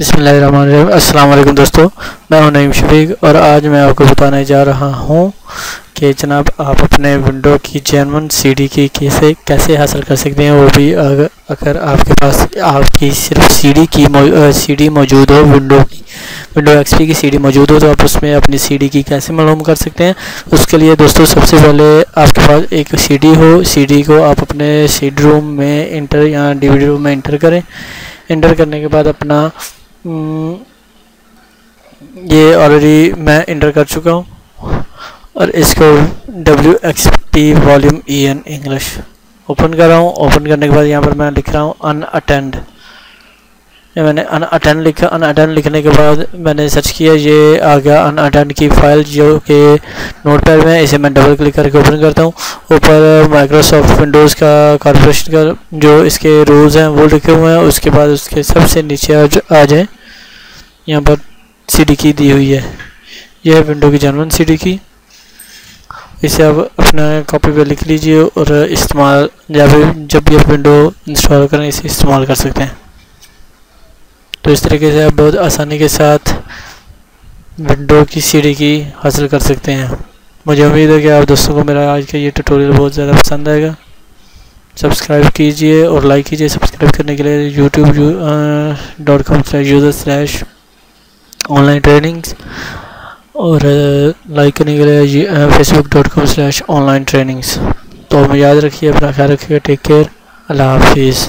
अस्सलाम वालेकुम दोस्तों मैं हूँ नईम शफीक और आज मैं आपको बताने जा रहा हूँ कि जनाब आप अपने विंडो की जैनवन सीडी की कैसे कैसे हासिल कर सकते हैं। वो भी अगर, अगर आपके पास आपकी सिर्फ़ सीडी की सीडी मौजूद हो विंडो की विंडो एक्सपी की सीडी मौजूद हो तो आप उसमें अपनी सीडी की कैसे मालूम कर सकते हैं। उसके लिए दोस्तों सबसे पहले आपके पास एक सीडी हो सीडी को आप अपने सीडी रूम में इंटर या डी रूम में इंटर करें। इंटर करने के बाद अपना ये ऑलरेडी मैं इंटर कर चुका हूँ। और इसको W X T volume E N English open कर रहा हूँ। ओपन करने के बाद यहाँ पर मैं लिख रहा हूँ अन अटेंड ये मैंने अन अटेंड लिखा, अन अटेंड लिखने के बाद मैंने सर्च किया, ये आ गया अन अटेंड की फ़ाइल जो कि नोट पैड में इसे मैं डबल क्लिक करके ओपन करता हूँ। ऊपर माइक्रोसॉफ्ट विंडोज़ का कॉरपोरेशन का जो इसके रूल्स हैं, वो लिखे हुए हैं, उसके बाद उसके सबसे नीचे आ जाए। यहाँ पर सीडी की दी हुई है। यह है विंडो की जनवन सी की। इसे आप अपना कॉपी पे लिख लीजिए और इस्तेमाल, जब जब भी आप विंडो इंस्टॉल करें, इसे इस्तेमाल कर सकते हैं। तो इस तरीके से आप बहुत आसानी के साथ विंडो की सीढ़ी की हासिल कर सकते हैं। मुझे उम्मीद है कि आप दोस्तों को मेरा आज का ये ट्यूटोरियल बहुत ज़्यादा पसंद आएगा। सब्सक्राइब कीजिए और लाइक कीजिए। सब्सक्राइब करने के लिए YouTube dot com slash user slash online trainings और लाइक करने के लिए Facebook dot com slash online trainings तो याद रखिए, अपना ख्याल रखिएगा। टेक केयर अल्लाह हाफिज़।